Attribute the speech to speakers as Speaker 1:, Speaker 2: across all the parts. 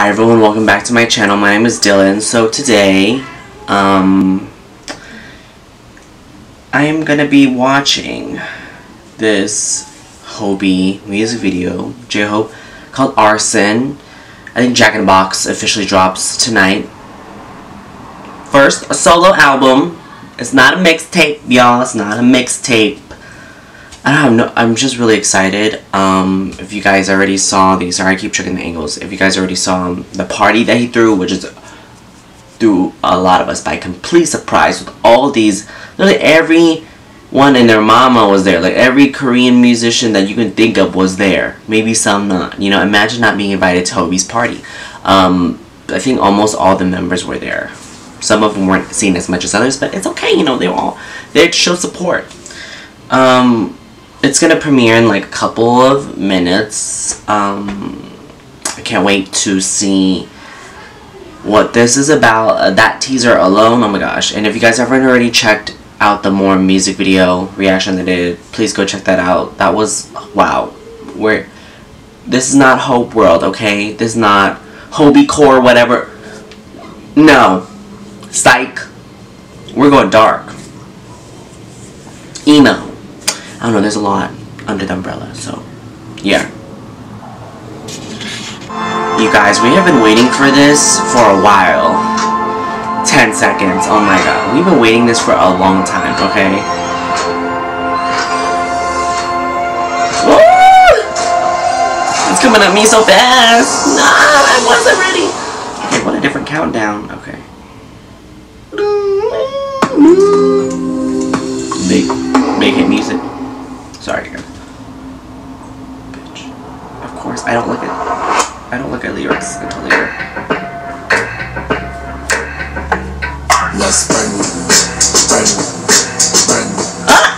Speaker 1: Hi everyone, welcome back to my channel. My name is Dylan. So today, um, I am gonna be watching this Hobi music video, J-Hope, called Arson. I think Jack in the Box officially drops tonight. First, a solo album. It's not a mixtape, y'all. It's not a mixtape. I don't know. I'm just really excited. Um, if you guys already saw the sorry, I keep checking the angles. If you guys already saw um, the party that he threw, which is threw a lot of us by complete surprise with all these. Literally everyone and their mama was there. Like every Korean musician that you can think of was there. Maybe some not. You know, imagine not being invited to Hobi's party. Um, I think almost all the members were there. Some of them weren't seen as much as others, but it's okay. You know, they were all there to show support. Um, it's gonna premiere in like a couple of minutes. Um, I can't wait to see what this is about. Uh, that teaser alone, oh my gosh! And if you guys haven't already checked out the more music video reaction that did, please go check that out. That was wow. Where this is not Hope World, okay? This is not Hobi Core, whatever. No, psych. We're going dark. Emo. I don't know, there's a lot under the umbrella, so yeah. You guys, we have been waiting for this for a while. 10 seconds, oh my god. We've been waiting this for a long time, okay? Woo! It's coming at me so fast! Nah, I wasn't ready! Okay, what a different countdown. Okay. Big, big hit music. Sorry, guys. Bitch. Of course, I don't look at I don't look at lyrics until later.
Speaker 2: Let's
Speaker 1: Ah!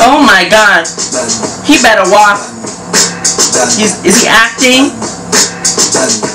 Speaker 1: Oh my god! He better walk. He's is he acting?
Speaker 2: done.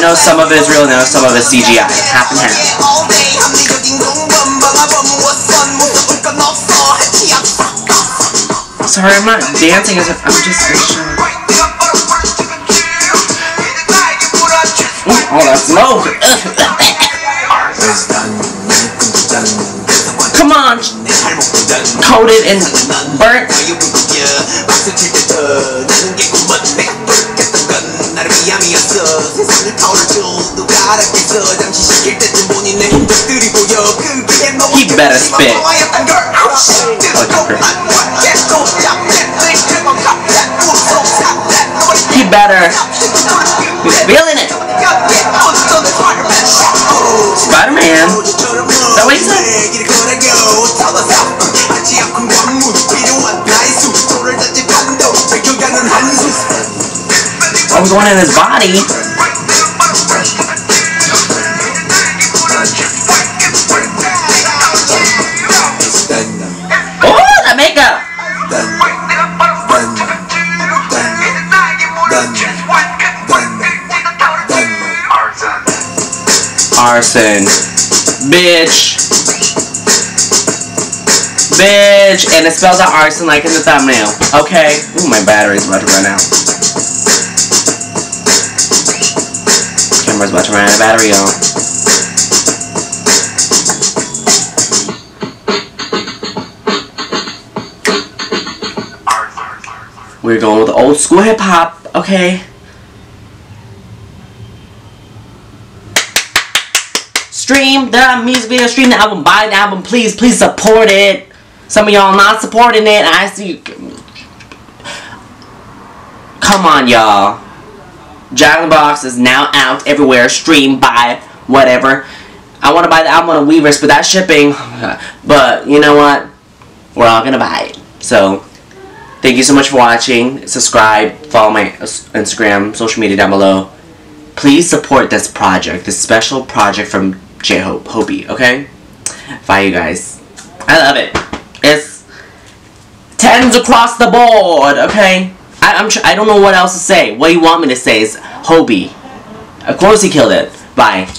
Speaker 1: I know some of it is real, and some of it is CGI. Half and half. Sorry, I'm not dancing as if I'm just in shock. Ooh, all that smoke. Come on, coated and burnt.
Speaker 2: He better spit.
Speaker 1: He better. He's feeling it. Spider-Man. Is that what he said? I was going in his body. Arson. Bitch. Bitch. And it spells out arson like in the thumbnail. Okay. Ooh, my battery's about to run out. Camera's about to run out of battery, y'all. We're going with old school hip hop, okay? Stream the music video, stream the album, buy the album, please, please support it. Some of y'all not supporting it. I see. you. Come on, y'all. The Box is now out everywhere. Stream, buy, whatever. I want to buy the album on Weverse, but that's shipping. But you know what? we're all gonna buy it. So, thank you so much for watching. Subscribe, follow my Instagram, social media down below. Please support this project, this special project from J Hope, Hobi, okay? Bye, you guys. I love it. It's tens across the board, okay? I, I'm I don't know what else to say. What you want me to say is Hobi. Of course he killed it. Bye.